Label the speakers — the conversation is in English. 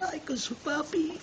Speaker 1: Ay, con su papi.